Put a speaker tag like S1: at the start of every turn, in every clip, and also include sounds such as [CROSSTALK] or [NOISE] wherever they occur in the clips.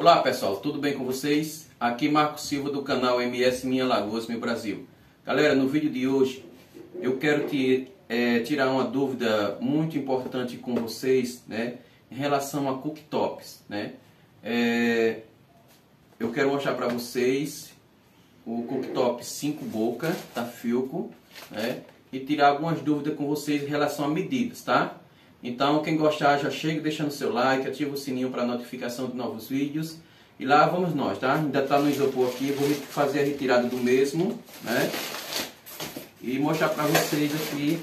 S1: Olá pessoal, tudo bem com vocês? Aqui Marco Silva do canal MS Minha Lagoas, meu Brasil. Galera, no vídeo de hoje eu quero te, é, tirar uma dúvida muito importante com vocês, né? Em relação a cooktops, né? É, eu quero mostrar para vocês o cooktop 5 boca da Filco, né? E tirar algumas dúvidas com vocês em relação a medidas, tá? Então, quem gostar, já chega deixando seu like, ativa o sininho para notificação de novos vídeos. E lá vamos nós, tá? Ainda está no isopor aqui, vou fazer a retirada do mesmo, né? E mostrar para vocês aqui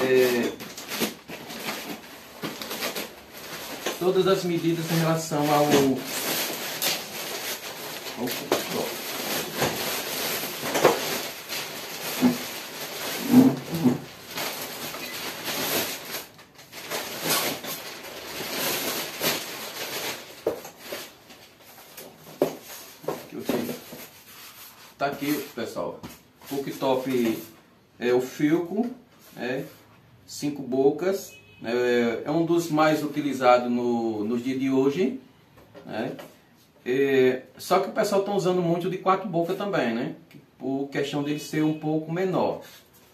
S1: é, todas as medidas em relação ao, ao Tá aqui, pessoal. Cooktop é o Filco, né? cinco bocas. É, é um dos mais utilizados no, nos dias de hoje. Né? É, só que o pessoal está usando muito de quatro bocas também, né? Por questão dele ser um pouco menor.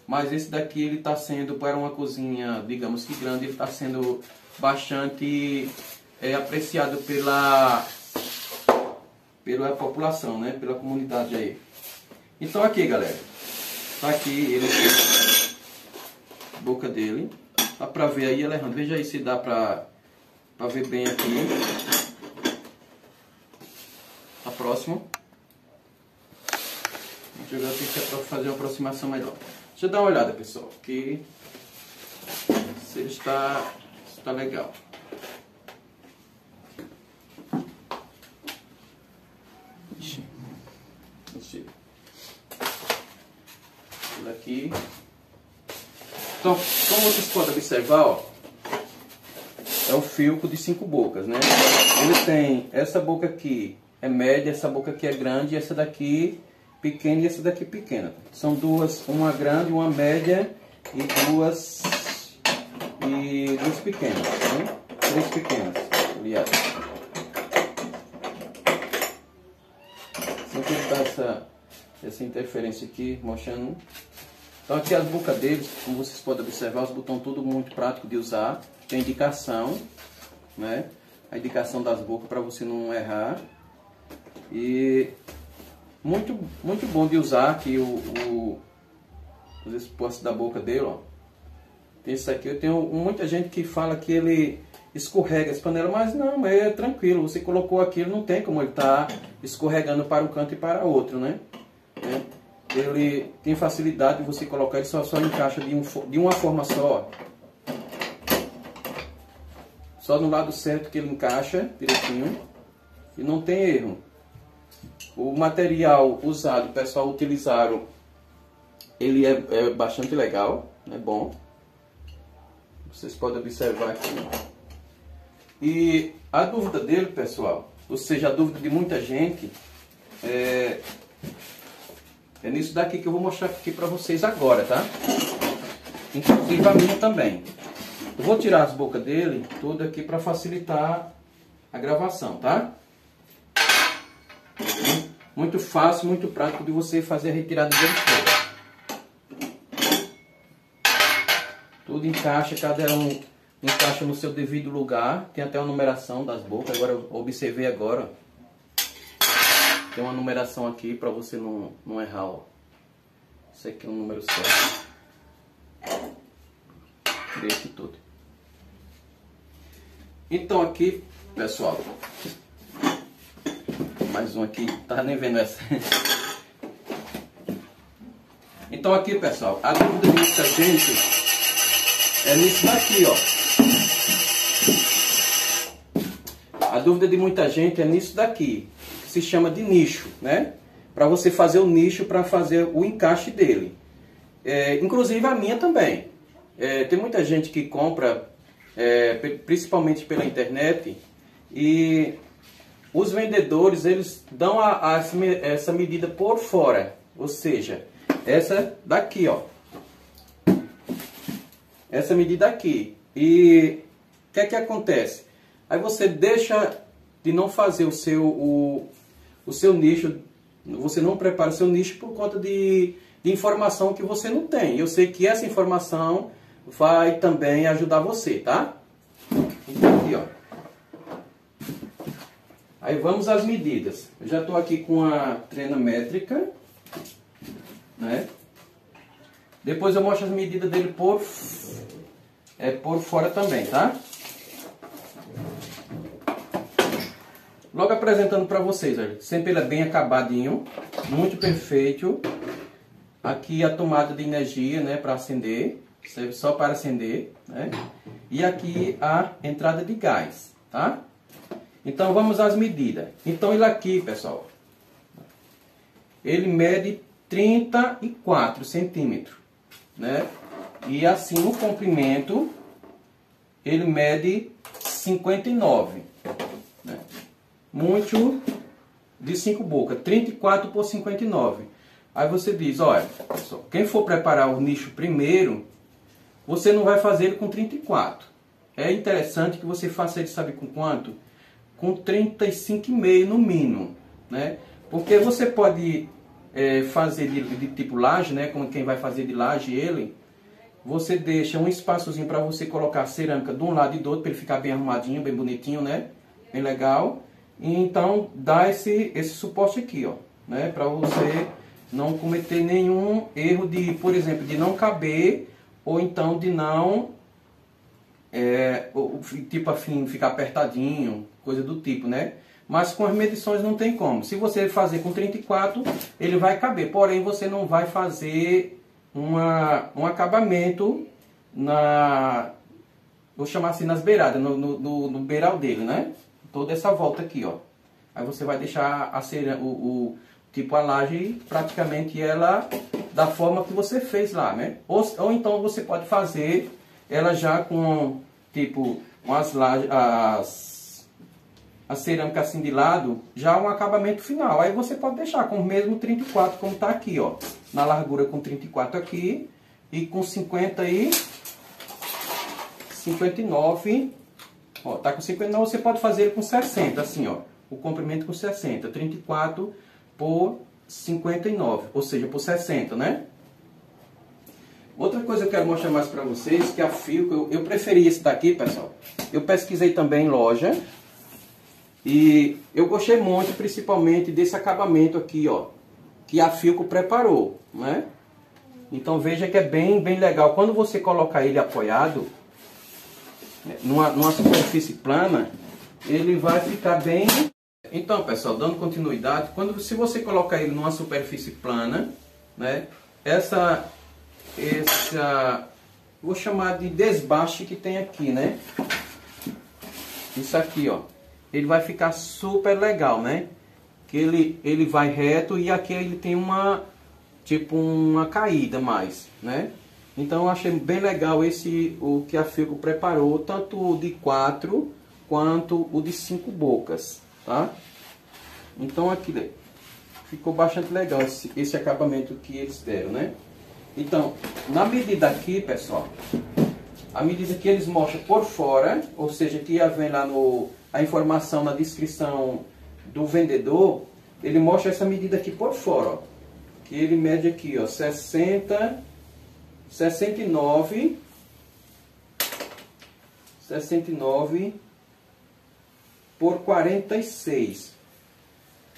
S1: Mas esse daqui ele está sendo, para uma cozinha, digamos que grande, ele está sendo bastante é, apreciado pela, pela população, né? Pela comunidade aí. Então aqui, galera. Tá aqui ele boca dele. Dá pra ver aí, Alejandro. Veja aí se dá pra, pra ver bem aqui. Tá próximo. Eu ver aqui para fazer uma aproximação melhor. Deixa eu dar uma olhada, pessoal. Aqui. Se ele está, está legal. Então, como vocês podem observar, ó, é o filco de cinco bocas, né? Ele tem essa boca aqui é média, essa boca aqui é grande, essa daqui pequena e essa daqui pequena. São duas, uma grande, uma média e duas e duas pequenas, né? Três pequenas, aliás. Sempre dá essa, essa interferência aqui, mostrando então aqui as bocas deles, como vocês podem observar, os botões tudo muito prático de usar. Tem indicação, né? A indicação das bocas para você não errar. E muito, muito bom de usar aqui o, o os expostos da boca dele, ó. Tem isso aqui, eu tenho muita gente que fala que ele escorrega as panelas, mas não, é tranquilo. Você colocou aquilo, não tem como ele estar tá escorregando para um canto e para outro, né? É ele tem facilidade de você colocar, ele só, só encaixa de, um, de uma forma só. Só no lado certo que ele encaixa direitinho e não tem erro. O material usado, o pessoal utilizaram, ele é, é bastante legal, é bom. Vocês podem observar aqui. E a dúvida dele, pessoal, ou seja, a dúvida de muita gente, é, é nisso daqui que eu vou mostrar aqui para vocês agora, tá? Inclusive a minha também. Eu vou tirar as bocas dele tudo aqui para facilitar a gravação, tá? Muito fácil, muito prático de você fazer a retirada dele todo. Tudo encaixa, cada um encaixa no seu devido lugar. Tem até a numeração das bocas. Agora eu observei agora. Tem uma numeração aqui para você não, não errar, ó. Esse aqui é o número certo. Tirei aqui tudo. Então aqui, pessoal. Mais um aqui, tá nem vendo essa. Então aqui, pessoal, a dúvida de muita gente é nisso daqui, ó. A dúvida de muita gente é nisso daqui se chama de nicho, né? Para você fazer o nicho para fazer o encaixe dele. É, inclusive a minha também. É, tem muita gente que compra, é, principalmente pela internet, e os vendedores eles dão a, a, essa medida por fora, ou seja, essa daqui, ó. Essa medida aqui. E o que é que acontece? Aí você deixa de não fazer o seu, o, o seu nicho, você não prepara o seu nicho por conta de, de informação que você não tem. Eu sei que essa informação vai também ajudar você, tá? Então aqui, ó. Aí vamos às medidas. Eu já estou aqui com a trena métrica, né? Depois eu mostro as medidas dele por, é, por fora também, tá? Logo apresentando para vocês, olha, sempre ele é bem acabadinho, muito perfeito. Aqui a tomada de energia, né, para acender, serve só para acender, né? E aqui a entrada de gás, tá? Então vamos às medidas. Então ele aqui, pessoal, ele mede 34 centímetros, né? E assim o comprimento ele mede 59, né? Muito de 5 bocas, 34 por 59. Aí você diz, olha, pessoal, quem for preparar o nicho primeiro, você não vai fazer com 34. É interessante que você faça ele, sabe com quanto? com 35,5 no mínimo, né? Porque você pode é, fazer de, de, tipo laje, né? Como quem vai fazer de laje ele, você deixa um espaçozinho para você colocar cerâmica de um lado e do outro para ele ficar bem arrumadinho, bem bonitinho, né? Bem legal. E então dá esse esse suporte aqui, ó, né? Para você não cometer nenhum erro de, por exemplo, de não caber ou então de não é, tipo assim, ficar apertadinho, coisa do tipo, né? Mas com as medições não tem como. Se você fazer com 34, ele vai caber. Porém, você não vai fazer uma, um acabamento na... Vou chamar assim, nas beiradas, no, no, no, no beiral dele, né? Toda essa volta aqui, ó. Aí você vai deixar a cera, o, o, tipo a laje praticamente ela da forma que você fez lá, né? Ou, ou então você pode fazer ela já com tipo as, as, a cerâmica assim de lado, já um acabamento final. Aí você pode deixar com o mesmo 34 como está aqui, ó. Na largura com 34 aqui e com 50 e 59. Ó, tá com 59, você pode fazer com 60, assim, ó. O comprimento com 60, 34 por 59, ou seja, por 60, né? Outra coisa que eu quero mostrar mais para vocês, que a Filco, eu, eu preferi esse daqui, pessoal. Eu pesquisei também em loja. E eu gostei muito, principalmente, desse acabamento aqui, ó. Que a Filco preparou, né? Então veja que é bem, bem legal. Quando você colocar ele apoiado, numa, numa superfície plana, ele vai ficar bem... Então, pessoal, dando continuidade, quando se você colocar ele numa superfície plana, né? Essa essa, vou chamar de desbaste que tem aqui, né? Isso aqui, ó. Ele vai ficar super legal, né? Que ele, ele vai reto e aqui ele tem uma, tipo uma caída mais, né? Então eu achei bem legal esse, o que a Fico preparou, tanto o de 4 quanto o de 5 bocas, tá? Então aqui ficou bastante legal esse, esse acabamento que eles deram, né? Então, na medida aqui, pessoal, a medida que eles mostram por fora, ou seja, que vem lá no, a informação na descrição do vendedor, ele mostra essa medida aqui por fora, ó, que ele mede aqui, ó, 60, 69, 69 por 46.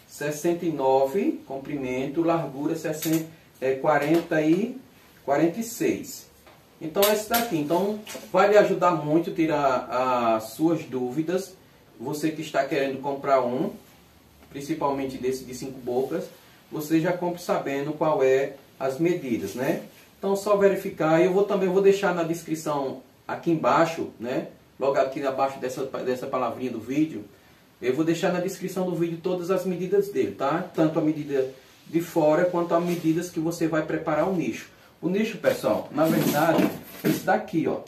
S1: 69, comprimento, largura 60, é 40 e 46. Então esse daqui, então vai lhe ajudar muito tirar as suas dúvidas. Você que está querendo comprar um, principalmente desse de 5 bocas, você já compre sabendo qual é as medidas, né? Então só verificar, eu vou também vou deixar na descrição aqui embaixo, né? Logo aqui abaixo dessa, dessa palavrinha do vídeo, eu vou deixar na descrição do vídeo todas as medidas dele, tá? Tanto a medida de fora quanto as medidas que você vai preparar o nicho. O nicho, pessoal, na verdade, esse daqui, ó.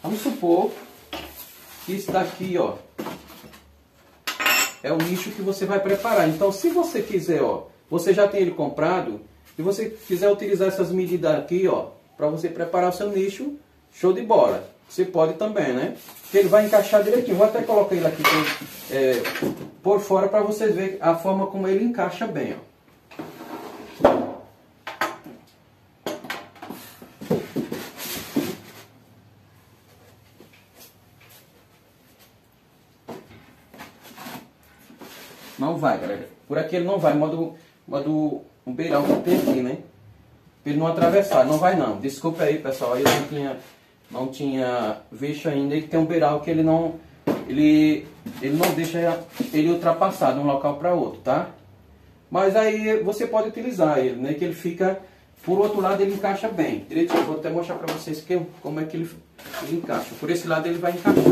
S1: Vamos supor que isso daqui, ó, é o nicho que você vai preparar. Então, se você quiser, ó, você já tem ele comprado, se você quiser utilizar essas medidas aqui, ó, para você preparar o seu nicho, show de bola. você pode também, né? Que ele vai encaixar direitinho. Vou até colocar ele aqui por, é, por fora para vocês verem a forma como ele encaixa bem, ó. Não vai, galera. Por aqui ele não vai, modo, modo um beirão que tem aqui, né? Pra ele não atravessar, não vai não. Desculpa aí, pessoal, eu não tinha, não tinha visto ainda que tem um beiral que ele não, ele, ele não deixa ele ultrapassar de um local para outro, tá? Mas aí você pode utilizar ele, né? Que ele fica, por outro lado ele encaixa bem. Direitinho, vou até mostrar para vocês que, como é que ele, ele encaixa. Por esse lado ele vai encaixar.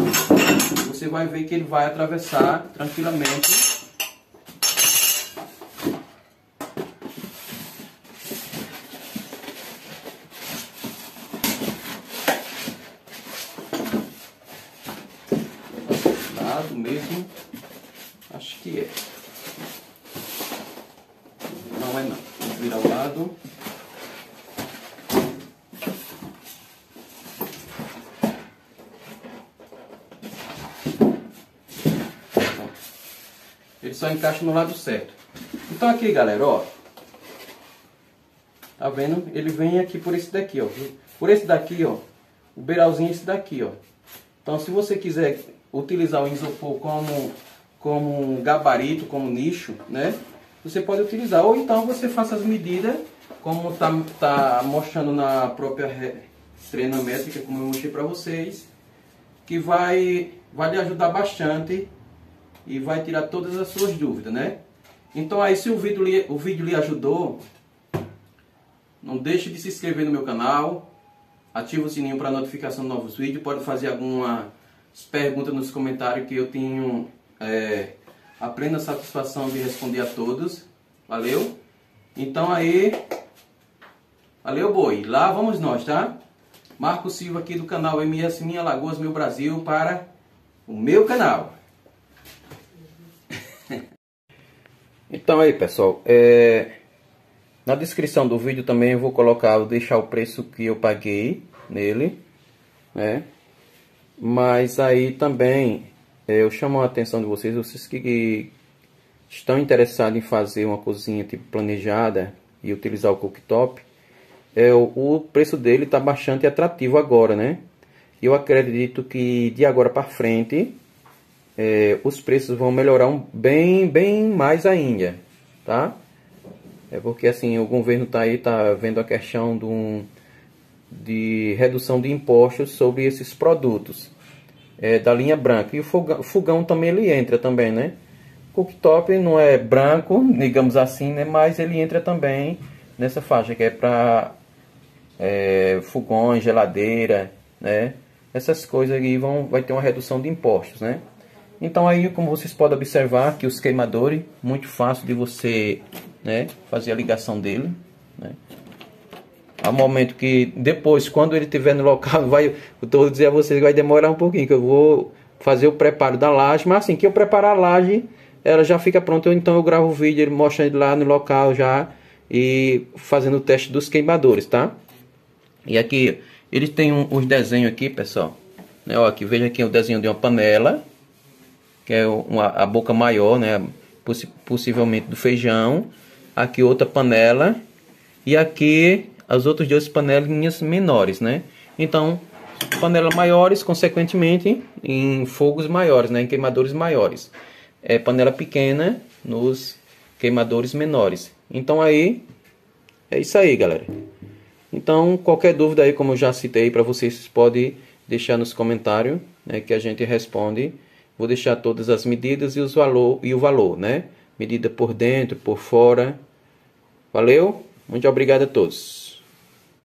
S1: Você vai ver que ele vai atravessar tranquilamente lado mesmo. Acho que é. Não é não. Vou virar o lado. Ele só encaixa no lado certo. Então aqui, galera, ó. Tá vendo? Ele vem aqui por esse daqui, ó. Por esse daqui, ó. O beiralzinho é esse daqui, ó. Então se você quiser utilizar o isopor como, como um gabarito, como nicho, né? Você pode utilizar. Ou então você faça as medidas, como está tá mostrando na própria treina métrica, como eu mostrei para vocês, que vai, vai lhe ajudar bastante e vai tirar todas as suas dúvidas, né? Então aí se o vídeo lhe, o vídeo lhe ajudou, não deixe de se inscrever no meu canal, ative o sininho para notificação de novos vídeos, pode fazer alguma perguntas nos comentários que eu tenho é, a plena satisfação de responder a todos. Valeu? Então aí, valeu boi. Lá vamos nós, tá? Marco Silva aqui do canal MS Minha Lagoas Meu Brasil para o meu canal. Então aí pessoal, é, na descrição do vídeo também eu vou colocar, vou deixar o preço que eu paguei nele, né? Mas aí também é, eu chamo a atenção de vocês, vocês que estão interessados em fazer uma cozinha tipo planejada e utilizar o cooktop, é, o, o preço dele está bastante atrativo agora, né? Eu acredito que de agora para frente é, os preços vão melhorar um, bem, bem mais ainda, tá? É porque assim o governo tá aí tá vendo a questão de um de redução de impostos sobre esses produtos é, da linha branca. E o fogão, fogão, também ele entra também, né? Cooktop não é branco, [LAUGHS] digamos assim, né? Mas ele entra também nessa faixa que é para é, fogões, geladeira, né? Essas coisas aí vão, vai ter uma redução de impostos, né? Então aí, como vocês podem observar, que os queimadores, muito fácil de você né, fazer a ligação dele, né? Há momento que depois, quando ele estiver no local, vai, eu estou dizer a vocês que vai demorar um pouquinho, que eu vou fazer o preparo da laje, mas assim que eu preparar a laje, ela já fica pronta, então eu gravo o vídeo, ele mostrando lá no local já e fazendo o teste dos queimadores, tá? E aqui, eles têm um, uns desenhos aqui, pessoal, né? Ó, aqui, veja aqui o desenho de uma panela, que é uma, a boca maior, né? Possi possivelmente do feijão. Aqui outra panela. E aqui as outras duas panelinhas menores, né? Então, panelas maiores, consequentemente, em fogos maiores, né? Em queimadores maiores. É panela pequena nos queimadores menores. Então aí, é isso aí, galera. Então, qualquer dúvida aí, como eu já citei para vocês, pode deixar nos comentários, né, que a gente responde. Vou deixar todas as medidas e, os valor, e o valor, né? Medida por dentro, por fora. Valeu? Muito obrigado a todos.